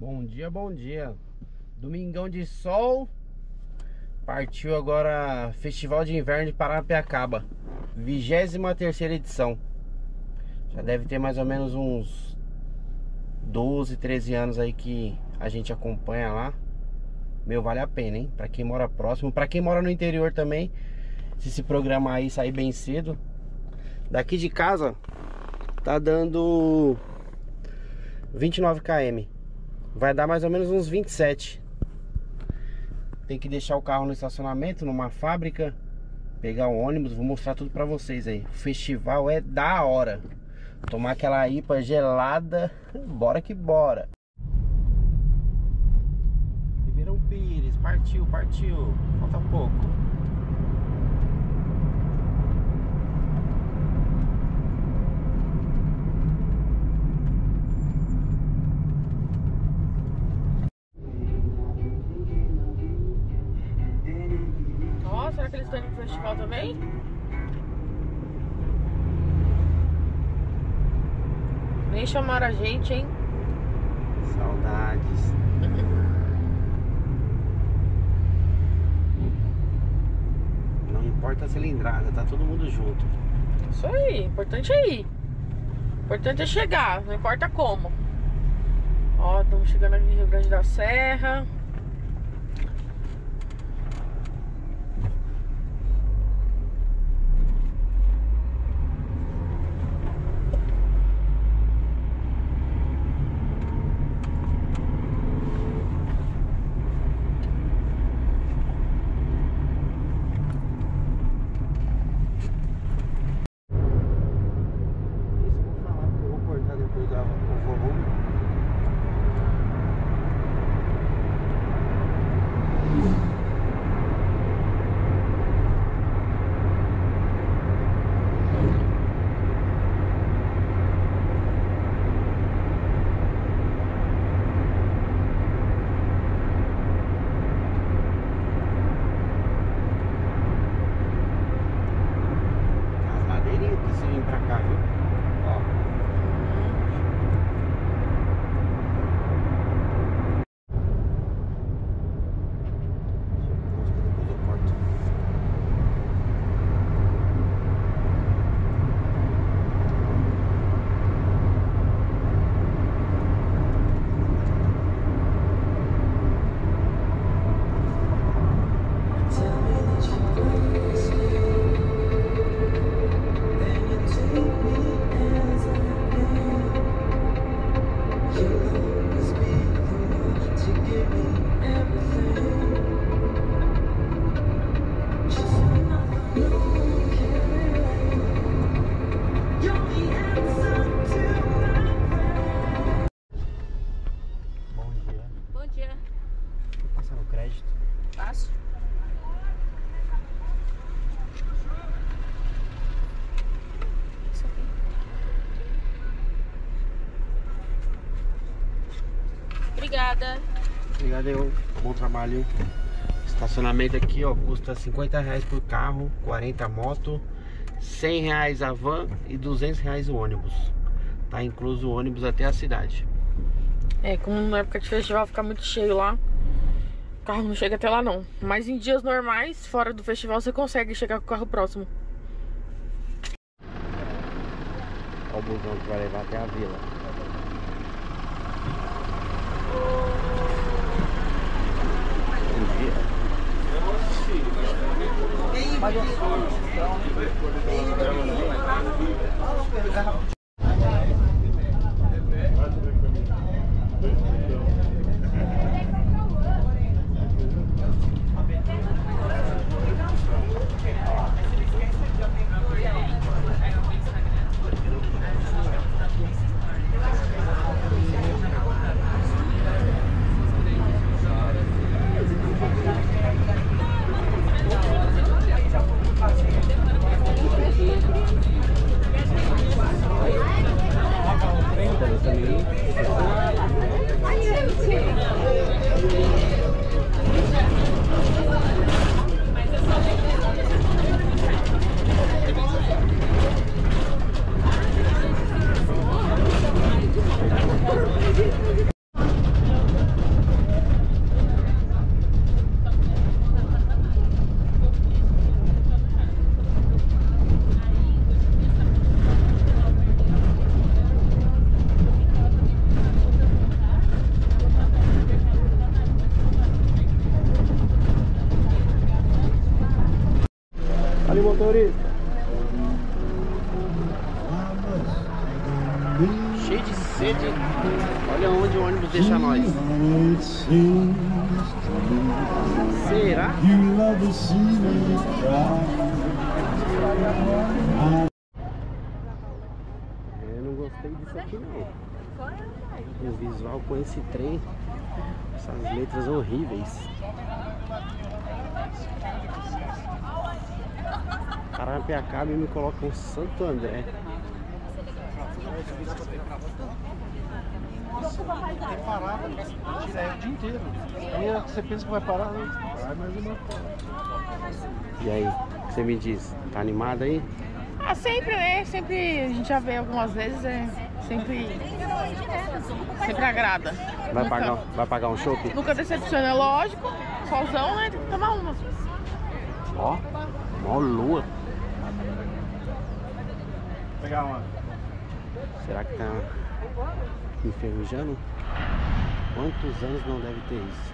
Bom dia, bom dia. Domingão de sol. Partiu agora Festival de Inverno de Parapiacaba. 23 edição. Já deve ter mais ou menos uns 12, 13 anos aí que a gente acompanha lá. Meu, vale a pena, hein? Pra quem mora próximo, pra quem mora no interior também, se se programar aí sair bem cedo. Daqui de casa tá dando 29 km. Vai dar mais ou menos uns 27. Tem que deixar o carro no estacionamento, numa fábrica, pegar o ônibus, vou mostrar tudo pra vocês aí. O festival é da hora. Tomar aquela IPA gelada, bora que bora. Ribeirão Pires, partiu, partiu. Falta pouco. Ó, será que eles estão indo pro festival também? Nem chamaram a gente, hein? Saudades. Não importa a cilindrada, tá todo mundo junto. Isso aí, importante é ir. Importante é chegar, não importa como. Ó, estamos chegando aqui em Rio Grande da Serra. Trabalho. Estacionamento aqui, ó, custa 50 reais por carro, 40 a moto, 100 reais a van e 200 reais o ônibus. Tá incluso o ônibus até a cidade. É, como na época de festival fica muito cheio lá, o carro não chega até lá não. Mas em dias normais, fora do festival, você consegue chegar com o carro próximo. Olha o busão que vai levar até a vila. Mas eu visual com esse trem. Essas letras horríveis. Parapiacaba e me coloca um Santo André. Direto o dia inteiro. Aí você pensa que vai parar, vai mais uma. E aí, o que você me diz? Tá animado aí? Ah, sempre, né? Sempre a gente já vê algumas vezes, é sempre. Sempre agrada. Vai Nunca- pagar, vai pagar um chopp? Nunca decepciona, é lógico. Solzão, né? Tem que tomar uma. Ó, mó lua. Vou pegar uma. Será que tá enferrujando? Quantos anos não deve ter isso?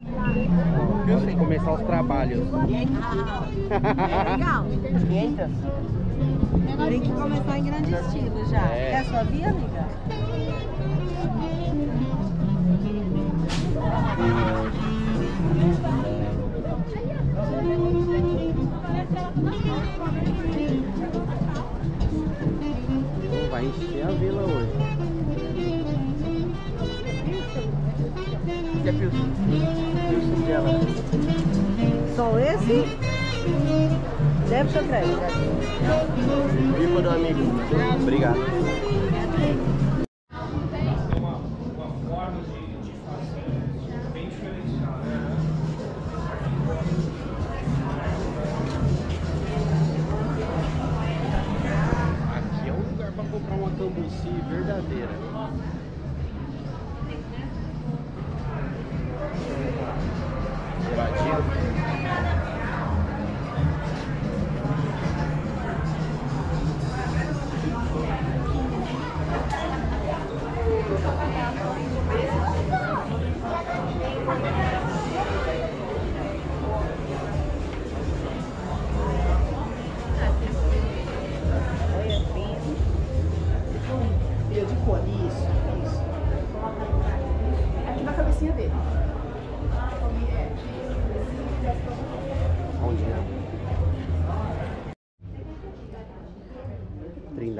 Vamos começar os trabalhos. Legal. 500? Tem que começar em grande estilo já. É. É a sua via, amiga? Vai encher a vila hoje. Que é Pilsen? Pilsen dela. Só esse? Deve ser crédito. Pipa do amigo. Obrigado.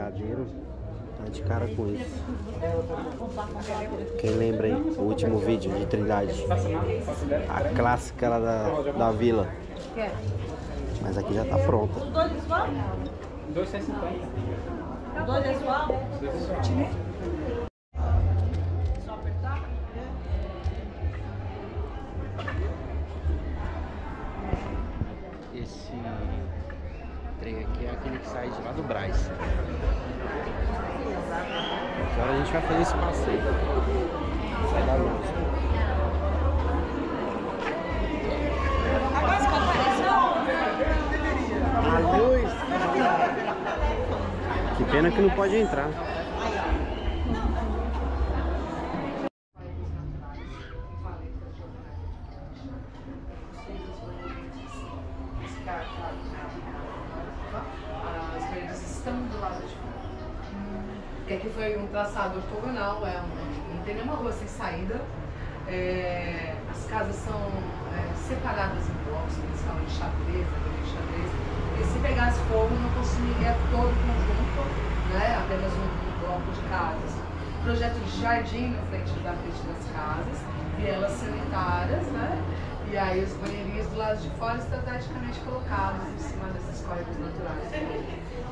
Trindadeiro. Tá de cara com isso. Quem lembra aí o último vídeo de Trindade? A clássica lá da, da vila. Mas aqui já tá pronta. Dois pessoal? 250. Dois pessoal? Esse As paredes estão do lado de fora. Porque aqui foi um traçado ortogonal, é não tem nenhuma rua sem saída. É, as casas são é, separadas em blocos, eles falam de xadrez, né, de xadrez. E se pegasse fogo, não consumiria todo o conjunto, né, apenas um, um bloco de casas. Projeto de jardim na frente da frente das casas, vielas sanitárias, né? E aí os banheirinhos do lado de fora estrategicamente colocados em cima desses córregos naturais.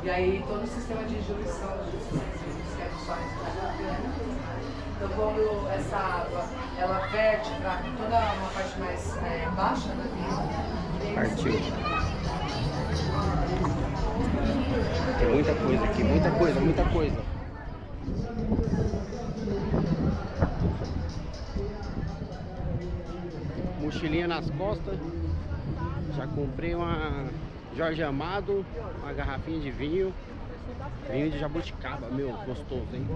E aí todo o sistema de jurisdição dos reduções Então quando essa água ela verte para toda uma parte mais é, baixa da vila, Partiu. Tem muita coisa aqui, muita coisa, muita coisa. Mochilinha nas costas. Já comprei uma Jorge Amado, uma garrafinha de vinho. Creme de jabuticaba, meu, gostoso, hein?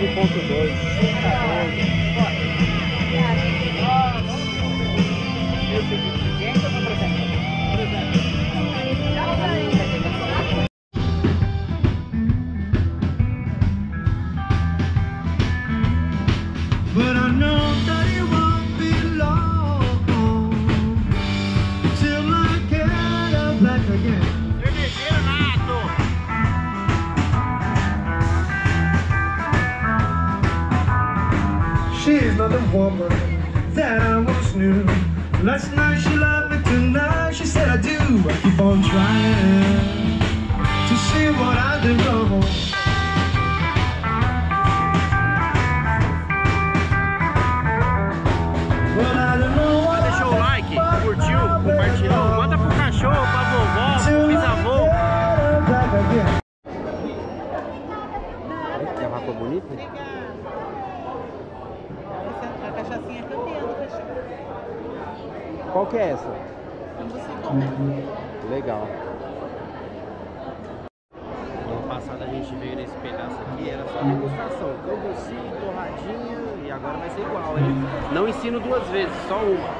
9.2. bonita. A cachaçinha campeã do festival. Qual que é essa? Legal. Ano passado a gente veio nesse pedaço aqui, era só degustação. Cambuci, torradinha e agora vai ser igual, hein? Não ensino duas vezes, só uma.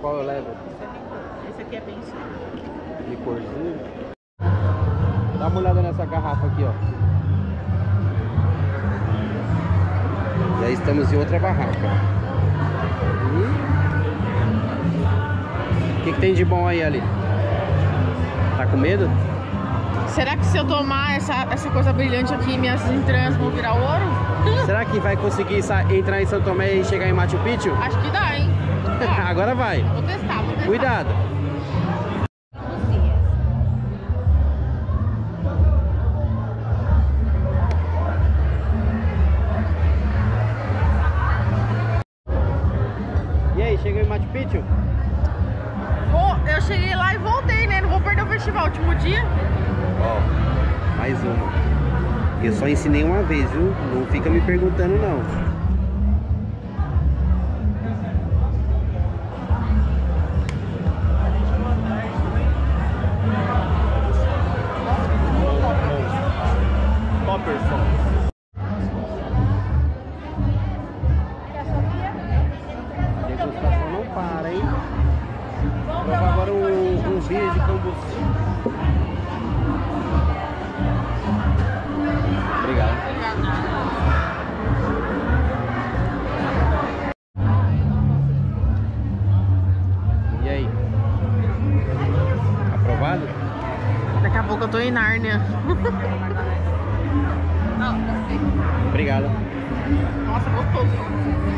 Qual eu levo? Esse aqui é bem suave. Licorzinho. Dá uma olhada nessa garrafa aqui, ó. Já estamos em outra barraca. O que, que tem de bom aí, Ali? Tá com medo? Será que se eu tomar essa, essa coisa brilhante aqui, minhas entranhas vão virar ouro? Será que vai conseguir entrar em São Tomé e chegar em Machu Picchu? Acho que dá, hein? Agora vai. Vou testar, vou testar. Cuidado. E aí, chegou em Machu Picchu? Vou- eu cheguei lá e voltei, né? Não vou perder o festival. Último dia. Ó, mais uma. Eu só ensinei uma vez, viu? Não fica me perguntando não. Obrigado. E aí? Aprovado? Daqui a pouco eu tô em Nárnia. Obrigado. Nossa, gostoso.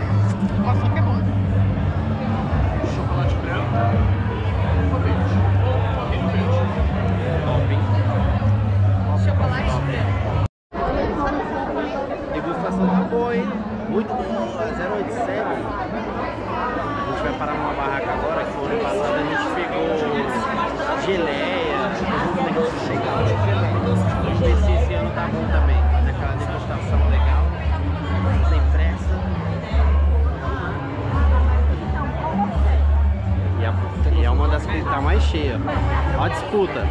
Cheia. Ó a disputa.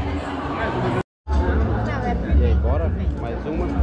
E aí, bora? Mais uma.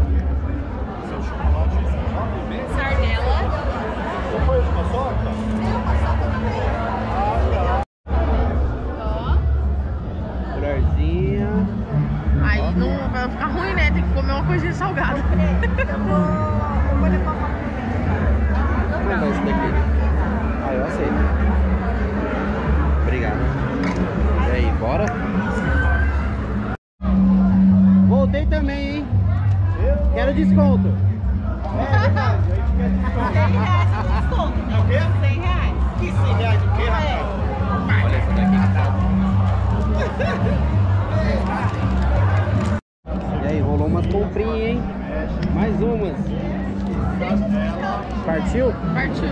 Partiu? Partiu.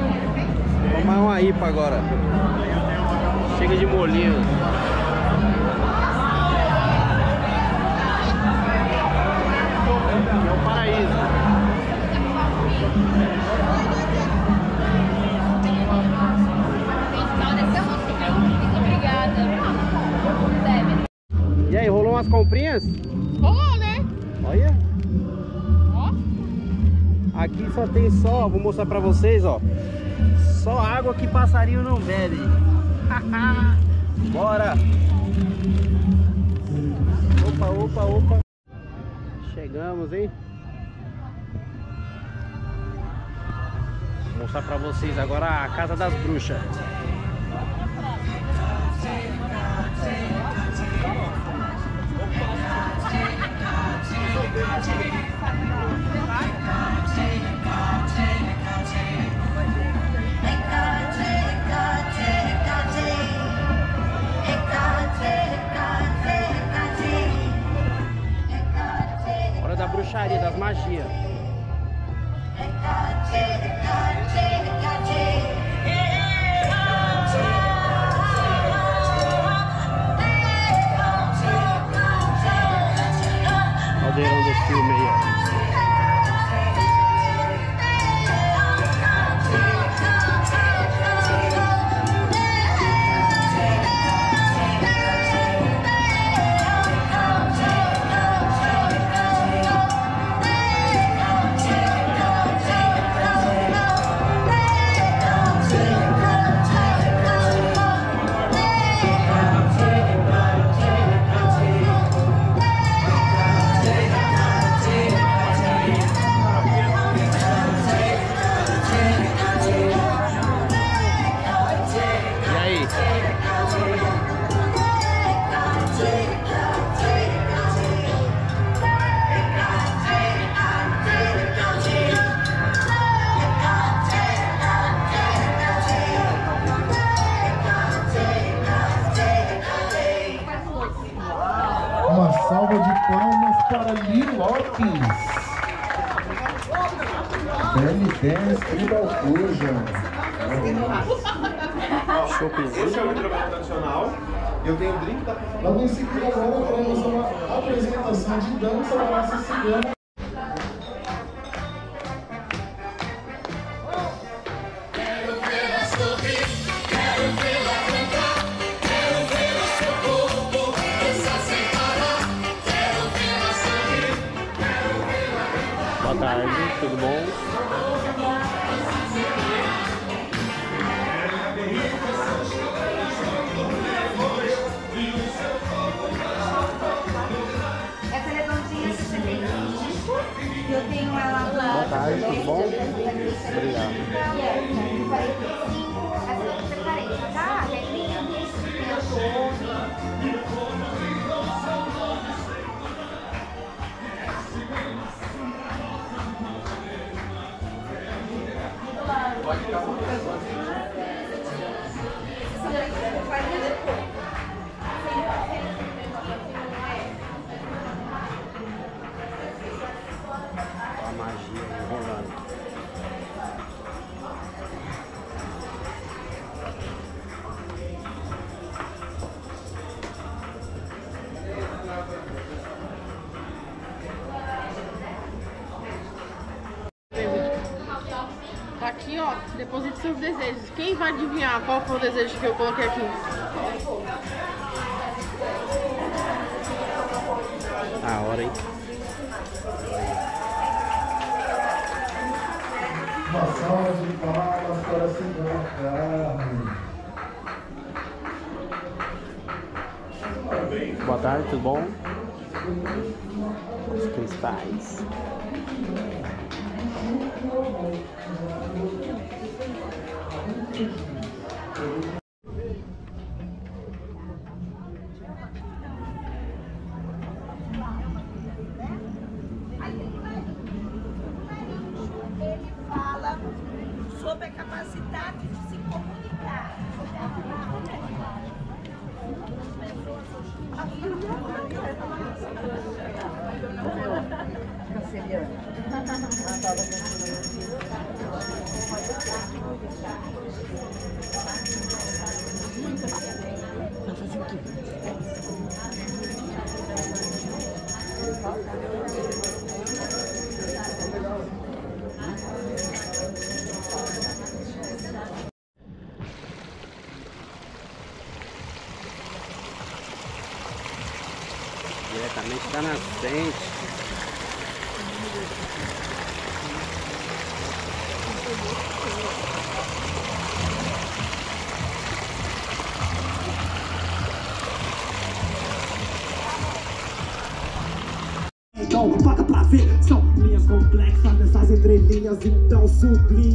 Tomar uma IPA agora. Chega de molinho. Tem só, vou mostrar pra vocês, ó. Só água que passarinho não bebe. Bora! Opa, opa, opa. Chegamos, hein? Vou mostrar pra vocês agora a Casa das Bruxas. Hora da bruxaria, das magias. Caldeirão do filme aí, ó. PL10 Tribal Fusion. Esse é o hidromel tradicional. Eu tenho o drink da Logo em seguida agora teremos uma apresentação de dança da raça cigana. demais, tudo bom? Obrigado. Pode ficar com pessoas. Seus desejos. Quem vai adivinhar qual foi o desejo que eu coloquei aqui? A hora, hein? Uma salva de palmas para Cidão Carmo. Boa tarde, tudo bom? Os cristais. Ele fala sobre a capacidade de se comunicar. Diretamente da nascente. Então, paga pra ver, são linhas complexas nessas entrelinhas, então sublinha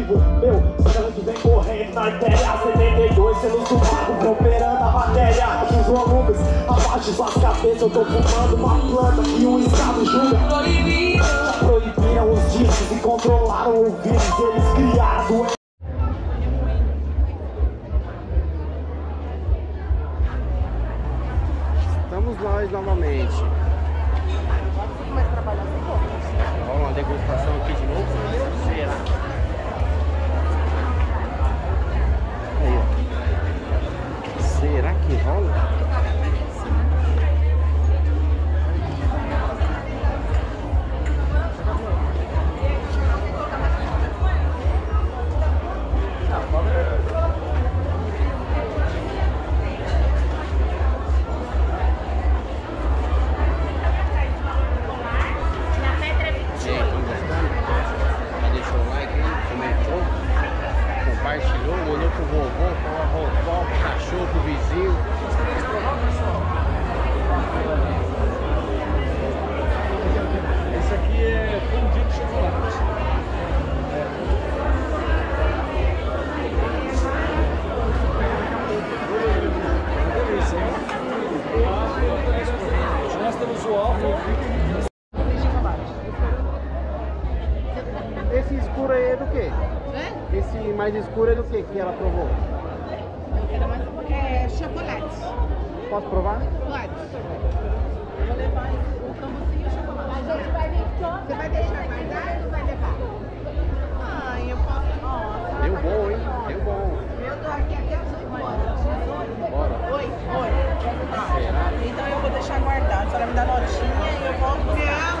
vivo. Meu sangue vem correndo na artéria. 72, sendo sumado, prosperando a matéria. Os volumes, abaixo suas cabeças. Eu tô fumando uma planta e um estado julga. Já proibiram os discos e controlaram o vírus. Eles criaram a. Estamos nós novamente. Rola uma degustação aqui Será pro vovô, pra vovó, pro cachorro, pro vizinho. Esse mais escuro é do quê que ela provou? É chocolate. Posso provar? Pode. Eu vou levar o cambucinho e o chocolate. A gente vai vir Você vai deixar guardar ou vai levar? Ai, eu posso. Nossa. Deu bom, hein? Deu bom. Eu tô aqui até às 8 horas. Bora. Oi, oi. Será? Então eu vou deixar guardado. A senhora me dá notinha e eu volto. Não,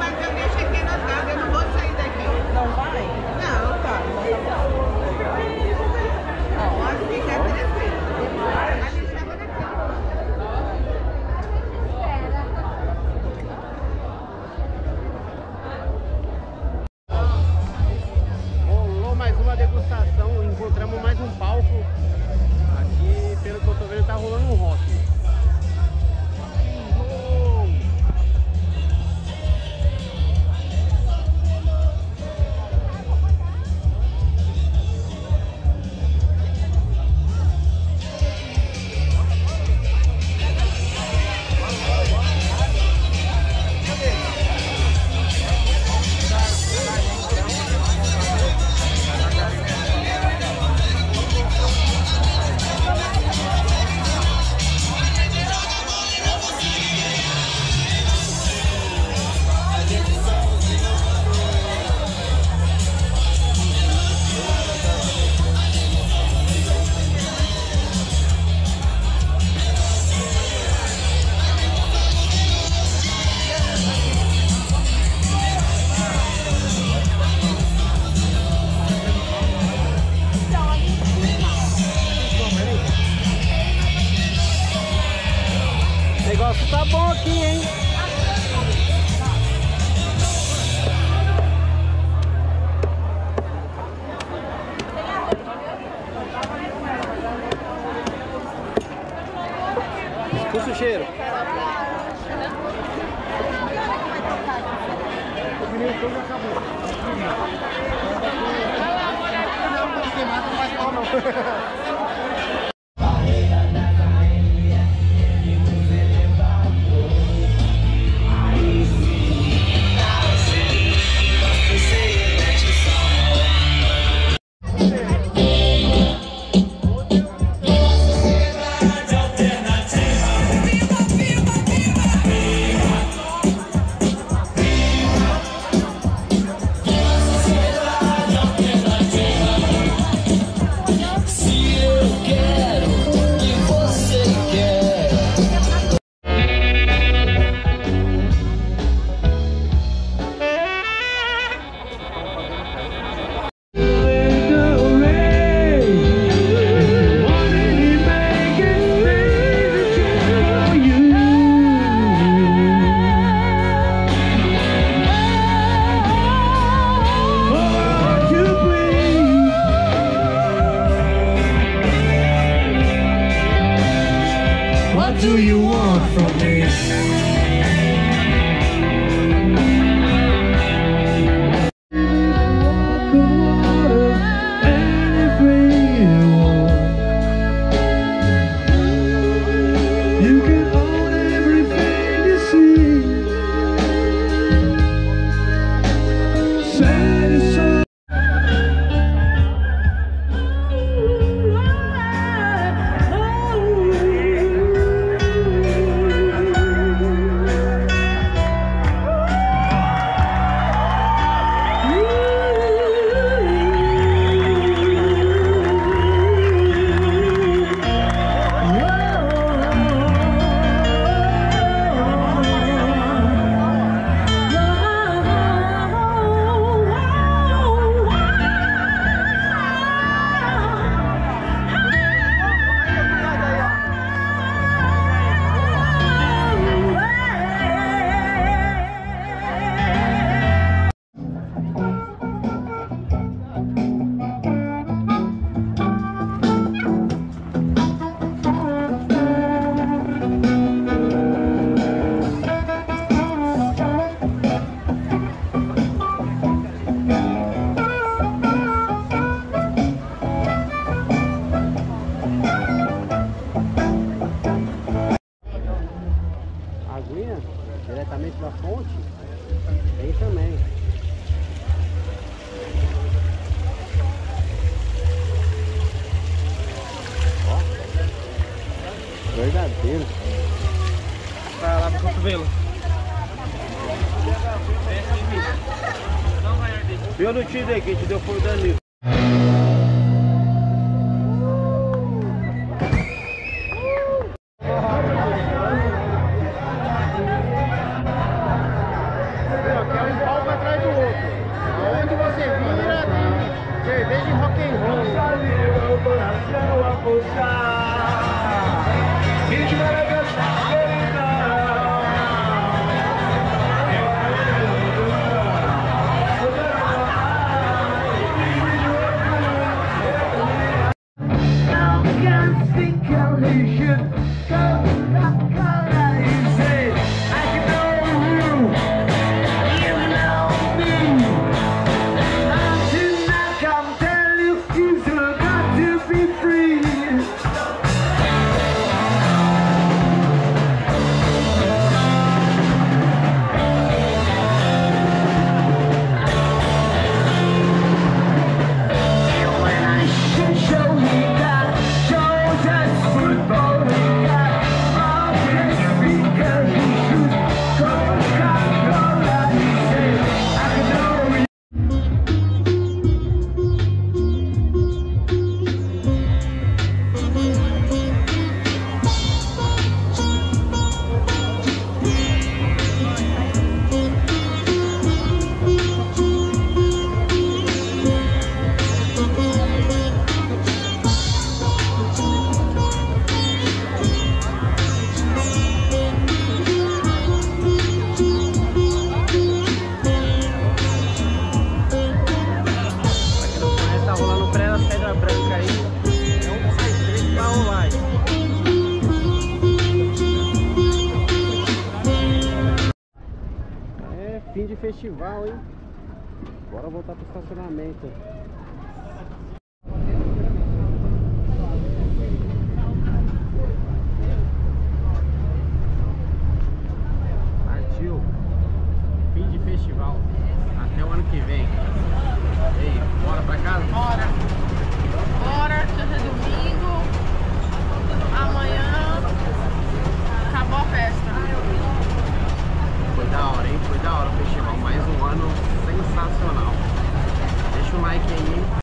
voltar pro estacionamento.